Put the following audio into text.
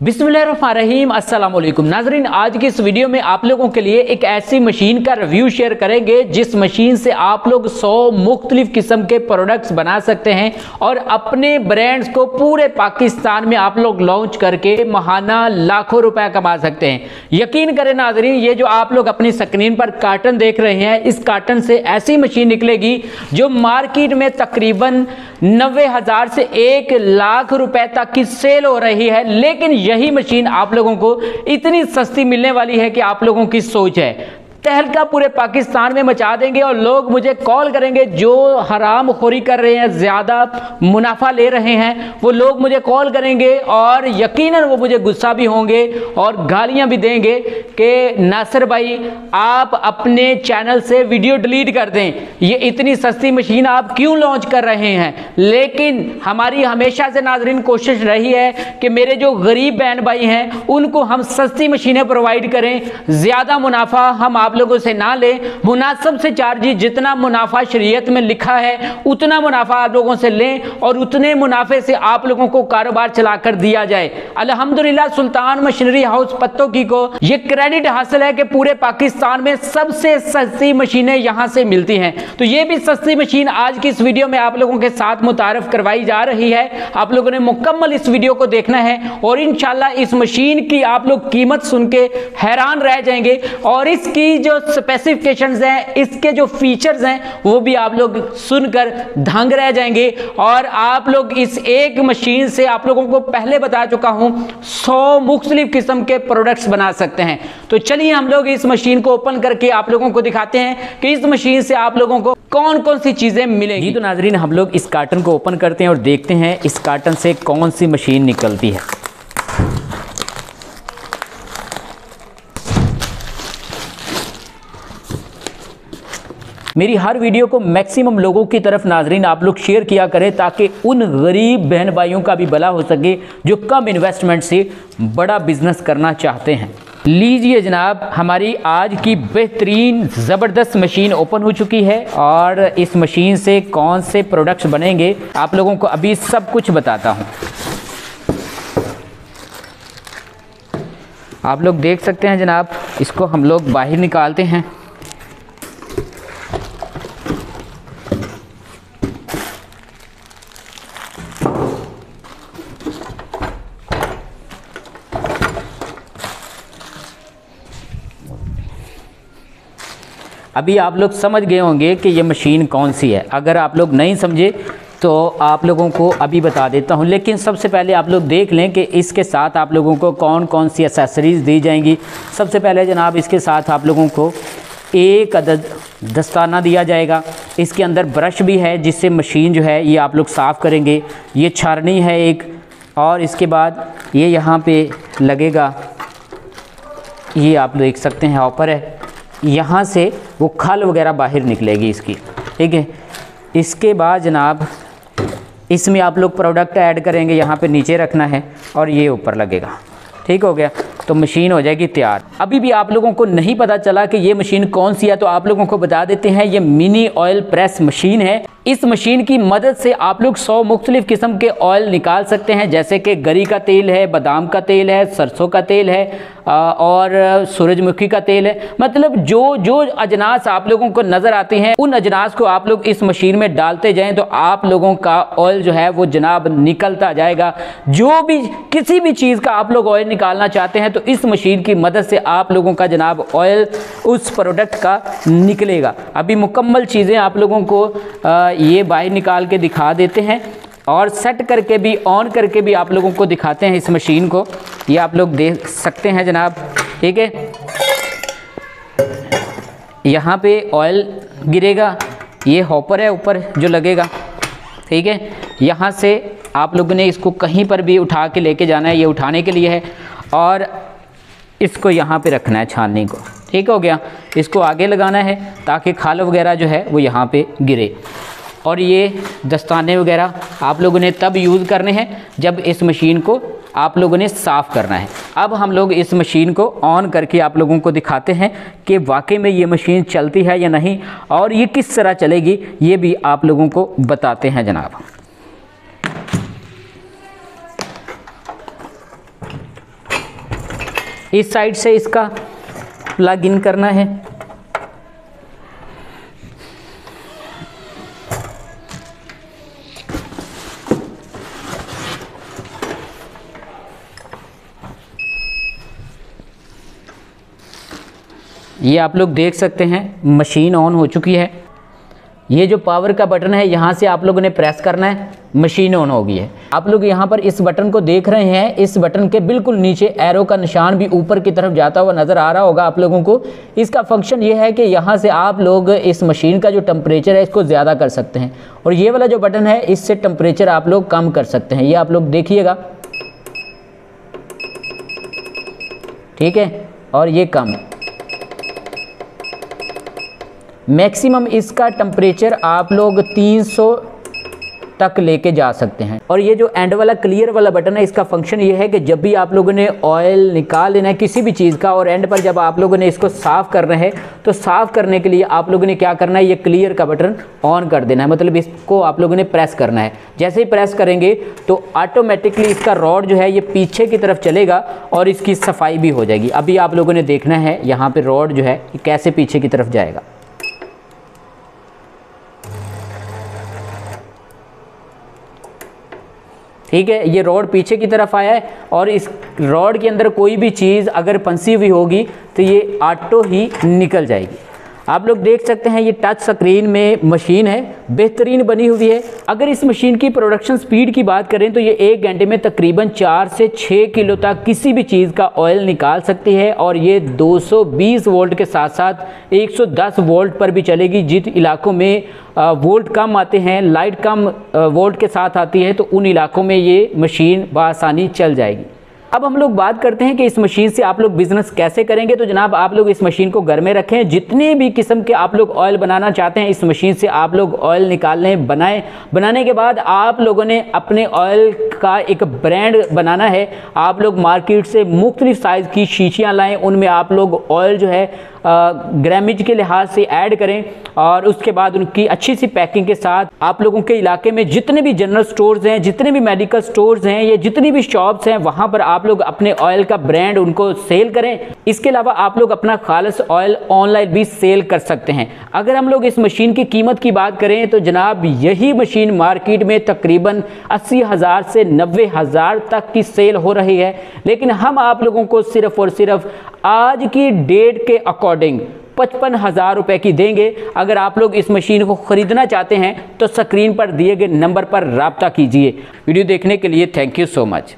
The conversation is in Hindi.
बिस्मिल्लाहिर्रहमानिर्रहीम। अस्सलाम वालेकुम नाजरीन, आज की इस वीडियो में आप लोगों के लिए एक ऐसी मशीन का रिव्यू शेयर करेंगे, जिस मशीन से आप लोग 100 मुख्तलिफ़ किस्म के प्रोडक्ट्स बना सकते हैं और अपने ब्रांड्स को पूरे पाकिस्तान में आप लोग लॉन्च करके महाना लाखों रुपए कमा सकते हैं। यकीन करें नाजरीन, ये जो आप लोग अपनी स्क्रीन पर कार्टन देख रहे हैं, इस कार्टन से ऐसी मशीन निकलेगी जो मार्केट में तकरीबन हज़ार से एक लाख रुपए तक की सेल हो रही है। लेकिन यही मशीन आप लोगों को इतनी सस्ती मिलने वाली है कि आप लोगों की सोच है। तहलका पूरे पाकिस्तान में मचा देंगे और लोग मुझे कॉल करेंगे, जो हराम खोरी कर रहे हैं, ज़्यादा मुनाफा ले रहे हैं, वो लोग मुझे कॉल करेंगे और यकीनन वो मुझे गुस्सा भी होंगे और गालियाँ भी देंगे कि, नासिर भाई, आप अपने चैनल से वीडियो डिलीट कर दें। ये इतनी सस्ती मशीन आप क्यों लॉन्च कर रहे हैं? लेकिन हमारी हमेशा से नाजरीन कोशिश रही है कि मेरे जो गरीब बहन भाई हैं, उनको हम सस्ती मशीनें प्रोवाइड करें, ज़्यादा मुनाफा हम आप लोगों से ना लें। मुनासब से चार्जेस जितना मुनाफा शरीयत में लिखा है, उतना मुनाफा आप लोगों से लें और उतने मुनाफे से आप लोगों को कारोबार चलाकर दिया जाए। अल्हम्दुलिल्लाह, सुल्तान मशीनरी हाउस पत्तों की को ये क्रेडिट हासिल है कि पूरे पाकिस्तान में सबसे सस्ती मशीनें यहाँ से मिलती हैं। तो ये भी सस्ती मशीन आज की इस वीडियो में आप लोगों के साथ मुतारफ करवाई जा रही है। आप लोगों ने मुकम्मल इस वीडियो को देखना है और इनशाला इस मशीन की आप लोग कीमत सुन के हैरान रह जाएँगे और इसकी जो स्पेसिफिकेशंस हैं, इसके जो फीचर्स हैं, वो भी आप लोग सुनकर दंग रह जाएँगे। और आप लोग इस एक मशीन से आप लोगों को पहले बता चुका हूँ 100 मुख्तलिफ़ किस्म के प्रोडक्ट्स बना सकते हैं। तो चलिए हम लोग इस मशीन को ओपन करके आप लोगों को दिखाते हैं कि इस मशीन से आप लोगों को कौन कौन सी चीज़ें मिलेंगी। तो नाजरीन, हम लोग इस कार्टन को ओपन करते हैं और देखते हैं इस कार्टन से कौन सी मशीन निकलती है। मेरी हर वीडियो को मैक्सिमम लोगों की तरफ़ नाजरीन आप लोग शेयर किया करें ताकि उन गरीब बहन भाइयों का भी भला हो सके जो कम इन्वेस्टमेंट से बड़ा बिज़नेस करना चाहते हैं। लीजिए जनाब, हमारी आज की बेहतरीन, ज़बरदस्त मशीन ओपन हो चुकी है और इस मशीन से कौन से प्रोडक्ट्स बनेंगे, आप लोगों को अभी सब कुछ बताता हूँ। आप लोग देख सकते हैं जनाब, इसको हम लोग बाहर निकालते हैं। अभी आप लोग समझ गए होंगे कि ये मशीन कौन सी है। अगर आप लोग नहीं समझे तो आप लोगों को अभी बता देता हूँ। लेकिन सबसे पहले आप लोग देख लें कि इसके साथ आप लोगों को कौन कौन सी एसेसरीज़ दी जाएँगी। सबसे पहले जनाब, इसके साथ आप लोगों को एक अदद दस्ताना दिया जाएगा। इसके अंदर ब्रश भी है, जिससे मशीन जो है, ये आप लोग साफ़ करेंगे। ये छारनी है एक, और इसके बाद ये यहाँ पे लगेगा। ये आप देख सकते हैं ऑपर है। यहाँ से वो खल वगैरह बाहर निकलेगी इसकी, ठीक है? इसके बाद जनाब, इसमें आप लोग प्रोडक्ट ऐड करेंगे, यहाँ पे नीचे रखना है और ये ऊपर लगेगा, ठीक हो गया? तो मशीन हो जाएगी तैयार। अभी भी आप लोगों को नहीं पता चला कि ये मशीन कौन सी है तो आप लोगों को बता देते हैं, ये मिनी ऑयल प्रेस मशीन है। इस मशीन की मदद से आप लोग सौ मुख्तलिफ़ किस्म के ऑयल निकाल सकते हैं, जैसे कि गरी का तेल है, बादाम का तेल है, सरसों का तेल है और सूरजमुखी का तेल है। मतलब जो जो अजनास आप लोगों को नज़र आते हैं, उन अजनास को आप लोग इस मशीन में डालते जाएँ तो आप लोगों का ऑयल जो है वो जनाब निकलता जाएगा। जो भी, किसी भी चीज़ का आप लोग ऑयल निकालना चाहते हैं तो इस मशीन की मदद से आप लोगों का जनाब ऑयल उस प्रोडक्ट का निकलेगा। अभी मुकम्मल चीज़ें आप लोगों को ये बाहर निकाल के दिखा देते हैं। और सेट करके भी ऑन करके भी आप लोगों को दिखाते हैं इस मशीन को। ये आप लोग देख सकते हैं जनाब। ठीक है? यहाँ पे ऑयल गिरेगा। ये हॉपर है ऊपर जो लगेगा। ठीक है? यहाँ से आप लोगों ने इसको कहीं पर भी उठा के लेके जाना है। ये उठाने के लिए है। और इसको यहाँ पे रखना है छाननी को। ठीक हो गया? इसको आगे लगाना है ताकि खाल वगैरह जो है वो यहाँ पे गिरे। और ये दस्ताने वगैरह आप लोगों ने तब यूज़ करने हैं जब इस मशीन को आप लोगों ने साफ़ करना है। अब हम लोग इस मशीन को ऑन करके आप लोगों को दिखाते हैं कि वाकई में ये मशीन चलती है या नहीं और ये किस तरह चलेगी, ये भी आप लोगों को बताते हैं जनाब। इस साइड से इसका प्लग इन करना है। ये आप लोग देख सकते हैं मशीन ऑन हो चुकी है। ये जो पावर का बटन है, यहाँ से आप लोगों ने प्रेस करना है मशीन ऑन हो गई है। आप लोग यहाँ पर इस बटन को देख रहे हैं, इस बटन के बिल्कुल नीचे एरो का निशान भी ऊपर की तरफ़ जाता हुआ नज़र आ रहा होगा आप लोगों को। इसका फ़ंक्शन ये है कि यहाँ से आप लोग इस मशीन का जो टेम्परेचर है, इसको ज़्यादा कर सकते हैं। और ये वाला जो बटन है, इससे टेम्परेचर आप लोग कम कर सकते हैं। ये आप लोग देखिएगा। ठीक है? और ये कम मैक्सिमम इसका टम्परेचर आप लोग 300 तक लेके जा सकते हैं। और ये जो एंड वाला क्लियर वाला बटन है, इसका फ़ंक्शन ये है कि जब भी आप लोगों ने ऑयल निकाल लेना है किसी भी चीज़ का और एंड पर जब आप लोगों ने इसको साफ़ करना है तो साफ़ करने के लिए आप लोगों ने क्या करना है, ये क्लियर का बटन ऑन कर देना है। मतलब इसको आप लोगों ने प्रेस करना है। जैसे ही प्रेस करेंगे तो ऑटोमेटिकली इसका रॉड जो है, ये पीछे की तरफ़ चलेगा और इसकी सफ़ाई भी हो जाएगी। अभी आप लोगों ने देखना है, यहाँ पर रॉड जो है कैसे पीछे की तरफ़ जाएगा। ठीक है, ये रॉड पीछे की तरफ़ आया है और इस रॉड के अंदर कोई भी चीज़ अगर फंसी हुई होगी तो ये ऑटो ही निकल जाएगी। आप लोग देख सकते हैं, ये टच स्क्रीन में मशीन है, बेहतरीन बनी हुई है। अगर इस मशीन की प्रोडक्शन स्पीड की बात करें तो ये एक घंटे में तकरीबन चार से छः किलो तक किसी भी चीज़ का ऑयल निकाल सकती है और ये 220 वोल्ट के साथ साथ 110 वोल्ट पर भी चलेगी। जिन इलाकों में वोल्ट कम आते हैं लाइट कम वोल्ट के साथ आती है तो उन इलाकों में ये मशीन बसानी चल जाएगी। अब हम लोग बात करते हैं कि इस मशीन से आप लोग बिज़नेस कैसे करेंगे? तो जनाब, आप लोग इस मशीन को घर में रखें। जितने भी किस्म के आप लोग ऑयल बनाना चाहते हैं, इस मशीन से आप लोग ऑयल निकाल लें बनाएँ। बनाने के बाद आप लोगों ने अपने ऑयल का एक ब्रांड बनाना है। आप लोग मार्केट से मुख्तलिफ़ साइज़ की शीशियाँ लाएँ। उनमें आप लोग ऑयल जो है ग्रामेज के लिहाज से ऐड करें और उसके बाद उनकी अच्छी सी पैकिंग के साथ आप लोगों के इलाके में जितने भी जनरल स्टोर्स हैं, जितने भी मेडिकल स्टोर्स हैं, या जितनी भी शॉप्स हैं, वहाँ पर आप लोग अपने ऑयल का ब्रांड उनको सेल करें। इसके अलावा आप लोग अपना खालस ऑयल ऑनलाइन भी सेल कर सकते हैं। अगर हम लोग इस मशीन की कीमत की बात करें तो जनाब यही मशीन मार्केट में तकरीबन अस्सी हज़ार से नब्बे हज़ार तक की सेल हो रही है। लेकिन हम आप लोगों को सिर्फ़ और सिर्फ़ आज की डेट के अकॉर्डिंग पचपन हज़ार रुपये की देंगे। अगर आप लोग इस मशीन को ख़रीदना चाहते हैं तो स्क्रीन पर दिए गए नंबर पर रबता कीजिए। वीडियो देखने के लिए थैंक यू सो मच।